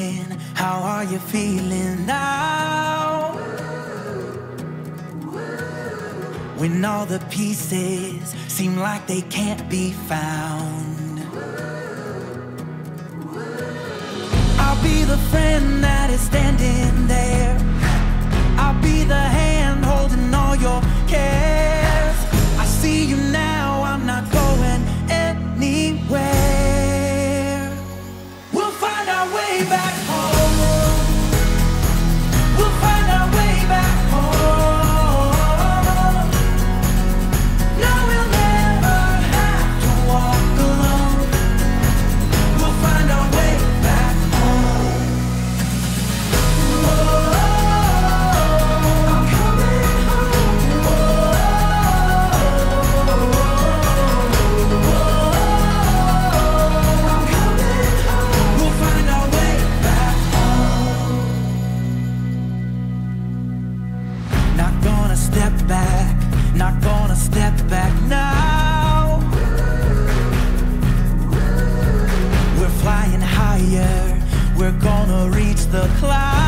feeling? How are you feeling now? When all the pieces seem like they can't be found. I'll be the friend that is standing there. Step back, not gonna step back now. We're flying higher, we're gonna reach the clouds.